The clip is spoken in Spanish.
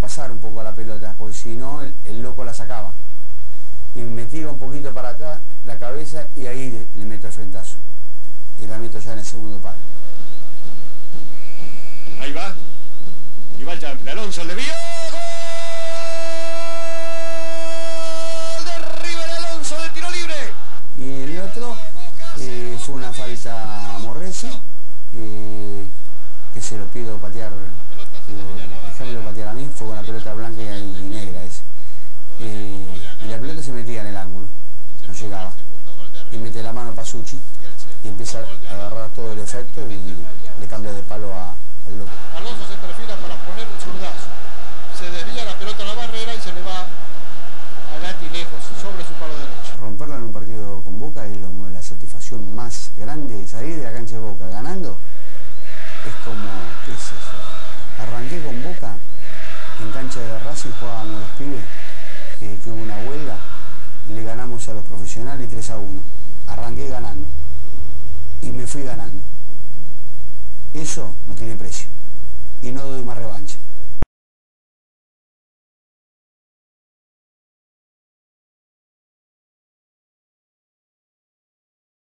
pasar un poco a la pelota, porque si no el, el loco la sacaba. Y me tiro un poquito para atrás la cabeza y ahí le, le meto el frentazo. Y la meto ya en el segundo palo. Ahí va. Y va el champion. Alonso el desvío. ¡Gol! De River Alonso de tiro libre. Y el otro eh, fue una falta a Morresi, eh, que se lo pido patear, digo, déjamelo patear a mí, fue con la pelota blanca y, negra ese. Eh, y la pelota se metía en el ángulo, no llegaba. Y mete la mano Pasucci y empieza a agarrar todo el efecto y le cambia de palo a, al loco. Alonso se perfila para poner un zurdazo. Se desvía la pelota a la barrera y se le va a Gatti lejos, sobre su palo derecho. Romperla en un partido con Boca es lo- la satisfacción más grande, salir de la cancha de Boca ganando, es como, ¿qué es eso? Arranqué con Boca, en cancha de Racing jugábamos los pibes, eh, que hubo una huelga, le ganamos a los profesionales 3 a 1. Arranqué ganando y me fui ganando. Eso no tiene precio y no doy más revancha.